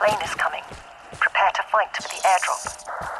plane is coming. Prepare to fight for the airdrop.